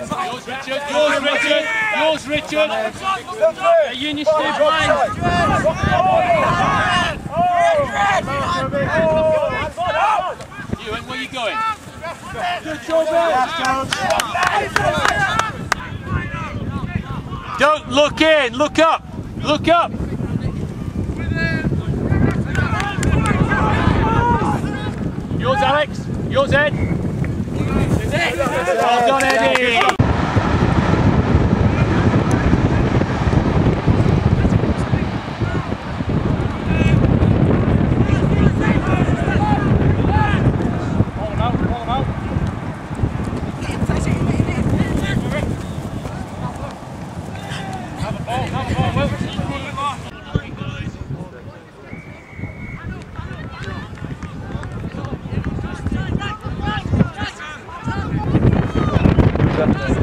Yours, Richard. Yours, Richard. Yours, Richard. Uh, Union stay blind. Ewan, where are you going? Good job, Don't look in. Look up. Look up. Yours, Alex. Yours, Ed. Go, go, ребята.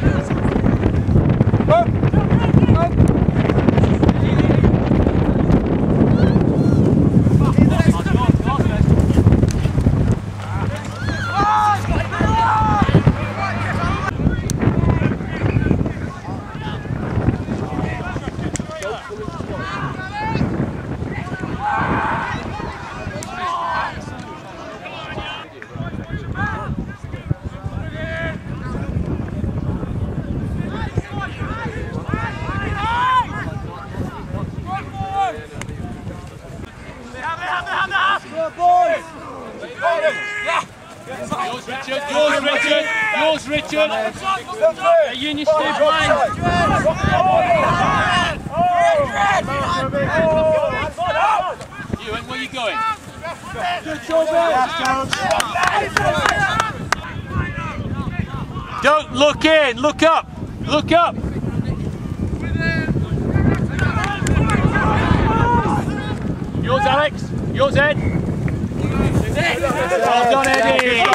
Yours, Richard. Yours, Richard. Yours, Richard. Yeah, and your stay blind. You, where are you going? Good job, Don't look in, look up, look up. Yours, Alex. Yours, Ed. Tartson egyéb!